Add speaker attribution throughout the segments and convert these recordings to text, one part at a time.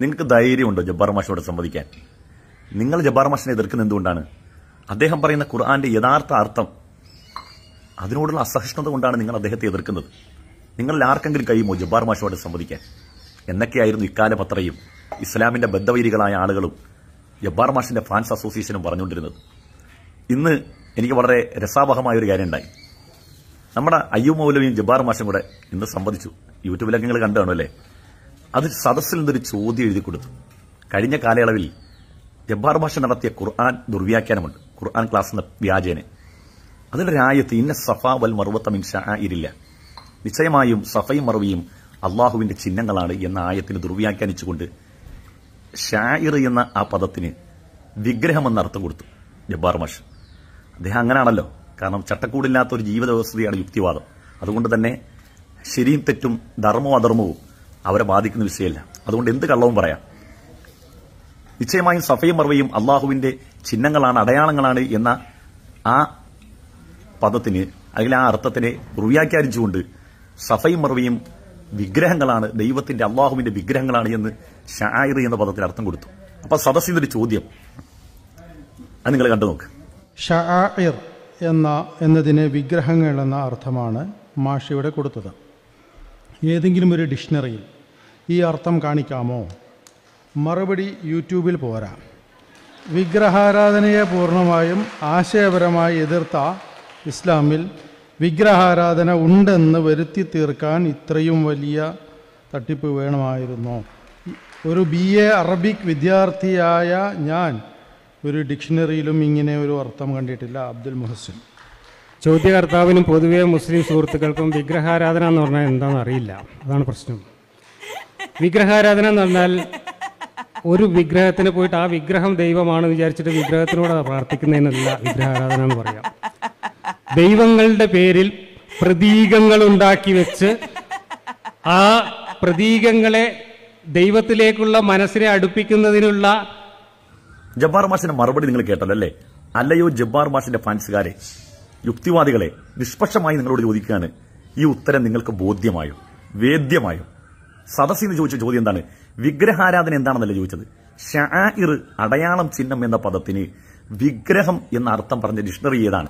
Speaker 1: നിങ്ങൾക്ക് ധൈര്യമുണ്ടോ ജബ്ബാർ മാഷിനോട് സംവദിക്കാൻ? നിങ്ങൾ ജബ്ബാർ മാഷിനെ എതിർക്കുന്ന എന്തുകൊണ്ടാണ്? അദ്ദേഹം പറയുന്ന ഖുർആന്റെ യഥാർത്ഥ അർത്ഥം അതിനോടുള്ള അസഹിഷ്ണുത കൊണ്ടാണ് നിങ്ങൾ അദ്ദേഹത്തെ എതിർക്കുന്നത്. നിങ്ങളിൽ ആർക്കെങ്കിലും കഴിയുമോ ജബ്ബാർ മാഷോട് സംവദിക്കാൻ? എന്നൊക്കെയായിരുന്നു ഇക്കാല പത്രയും ഇസ്ലാമിന്റെ ബദ്ധവൈരികളായ ആളുകളും ജബ്ബാർ മാഷിന്റെ ഫാൻസ് അസോസിയേഷനും പറഞ്ഞുകൊണ്ടിരുന്നത്. ഇന്ന് എനിക്ക് വളരെ രസാവഹമായ ഒരു കാര്യം ഉണ്ടായി നമ്മുടെ അയ്യു മൗലവിയും ജബ്ബാർ മാഷും കൂടെ ഇന്ന് സംവദിച്ചു. യൂട്യൂബിലൊക്കെ നിങ്ങൾ കണ്ടു കാണും അല്ലേ? അത് സദസ്സിൽ നിന്നൊരു ചോദ്യം എഴുതി കൊടുത്തു. കഴിഞ്ഞ കാലയളവിൽ ജബ്ബാർ ഭാഷ നടത്തിയ ഖുർആൻ ദുർവ്യാഖ്യാനമുണ്ട്. ഖുർആൻ ക്ലാസ് എന്ന വ്യാജേനെ. അതിന്റെ ആയത്ത് ഇന്ന സഫ വൽ മറുവത്ത ഇരില്ല നിശ്ചയമായും സഫയും മറുവിയും അള്ളാഹുവിന്റെ ചിഹ്നങ്ങളാണ് എന്ന ആയത്തിന് ദുർവ്യാഖ്യാനിച്ചുകൊണ്ട് ഷായിർ എന്ന ആ പദത്തിന് വിഗ്രഹം എന്ന അർത്ഥം കൊടുത്തു ജബ്ബാർ മാഷ് അദ്ദേഹം അങ്ങനെയാണല്ലോ കാരണം ചട്ടക്കൂടില്ലാത്ത ഒരു ജീവിത വ്യവസ്ഥയാണ് യുക്തിവാദം. അതുകൊണ്ട് തന്നെ ശരിയും തെറ്റും ധർമ്മവും അധർമ്മവും അവരെ ബാധിക്കുന്ന വിഷയമല്ല. അതുകൊണ്ട് എന്ത് കള്ളവും പറയാം. നിശ്ചയമായും സഫയും മർവയും അള്ളാഹുവിന്റെ ചിഹ്നങ്ങളാണ് അടയാളങ്ങളാണ് എന്ന ആ പദത്തിന് അല്ലെങ്കിൽ ആ അർത്ഥത്തിനെ റുവ്യാഖ്യാനിച്ചുകൊണ്ട് സഫയും മർവയും വിഗ്രഹങ്ങളാണ് ദൈവത്തിന്റെ അള്ളാഹുവിന്റെ വിഗ്രഹങ്ങളാണ് എന്ന് ഷായിർ എന്ന പദത്തിന് അർത്ഥം കൊടുത്തു. അപ്പൊ സദസ്സിന്റെ ഒരു ചോദ്യം. അത് നിങ്ങൾ കണ്ടു നോക്ക്.
Speaker 2: ഷായിർ എന്ന എന്നതിന് വിഗ്രഹങ്ങൾ എന്ന അർത്ഥമാണ് മാഷിയുടെ കൊടുത്തത്. ഏതെങ്കിലും ഒരു ഡിക്ഷണറിയിൽ ഈ അർത്ഥം കാണിക്കാമോ? മറുപടി യൂട്യൂബിൽ പോരാ. വിഗ്രഹാരാധനയെ പൂർണമായും ആശയപരമായി എതിർത്ത ഇസ്ലാമിൽ വിഗ്രഹാരാധന ഉണ്ടെന്ന് വരുത്തി തീർക്കാൻ ഇത്രയും വലിയ തട്ടിപ്പ് വേണമായിരുന്നു. ഒരു ബി എ അറബിക് വിദ്യാർത്ഥിയായ ഞാൻ ഒരു ഡിക്ഷണറിയിലും ഇങ്ങനെ ഒരു അർത്ഥം കണ്ടിട്ടില്ല അബ്ദുൽ മുഹസിൻ
Speaker 3: ചോദ്യകർത്താവിനും പൊതുവേ മുസ്ലിം സുഹൃത്തുക്കൾക്കും വിഗ്രഹാരാധന എന്ന് പറഞ്ഞാൽ എന്താണെന്ന് അറിയില്ല. അതാണ് പ്രശ്നം. വിഗ്രഹാരാധന എന്ന് പറഞ്ഞാൽ ഒരു വിഗ്രഹത്തിന് പോയിട്ട് ആ വിഗ്രഹം ദൈവമാണെന്ന് വിചാരിച്ചിട്ട് വിഗ്രഹത്തിനോട് പ്രാർത്ഥിക്കുന്നതിനല്ല വിഗ്രഹാരാധന എന്ന് പറയാം. ദൈവങ്ങളുടെ പേരിൽ പ്രതീകങ്ങൾ ഉണ്ടാക്കി വെച്ച് ആ പ്രതീകങ്ങളെ ദൈവത്തിലേക്കുള്ള മനസ്സിനെ അടുപ്പിക്കുന്നതിനുള്ള
Speaker 1: ജബ്ബാർ മാഷിന്റെ മറുപടി നിങ്ങൾ കേട്ടല്ലോ അല്ലേ അല്ലയോ ജബ്ബാർ മാഷിന്റെ ഫാൻസുകാരെ യുക്തിവാദികളെ നിഷ്പക്ഷമായി നിങ്ങളോട് ചോദിക്കുകയാണ് ഈ ഉത്തരം നിങ്ങൾക്ക് ബോധ്യമായോ? വേദ്യമായോ? സദസ്സിൽ നിന്ന് ചോദിച്ച ചോദ്യം എന്താണ്? വിഗ്രഹാരാധന എന്താണെന്നല്ല ചോദിച്ചത്? ഷാഇർ അടയാളം ചിഹ്നം എന്ന പദത്തിന് വിഗ്രഹം എന്ന അർത്ഥം പറഞ്ഞ ഡിക്ഷണറി ഏതാണ്?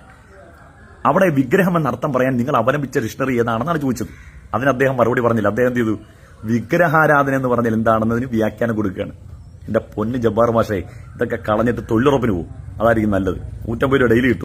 Speaker 1: അവിടെ വിഗ്രഹം എന്ന അർത്ഥം പറയാൻ നിങ്ങൾ അവലംബിച്ച ഡിക്ഷണറി ഏതാണെന്നാണ് ചോദിച്ചത്. അതിന് അദ്ദേഹം മറുപടി പറഞ്ഞില്ല. അദ്ദേഹം എന്ത് ചെയ്തു? വിഗ്രഹാരാധന എന്ന് പറഞ്ഞാൽ എന്താണെന്നതിന് വ്യാഖ്യാനം കൊടുക്കുകയാണ്. എന്റെ പൊന്ന് ജബ്ബാർ മാഷേ ഇതൊക്കെ കളഞ്ഞിട്ട് തൊഴിലുറപ്പിന് പോകും. അതായിരിക്കും നല്ലത്. നൂറ്റമ്പത് രൂപ ഡെയിലി കിട്ടും.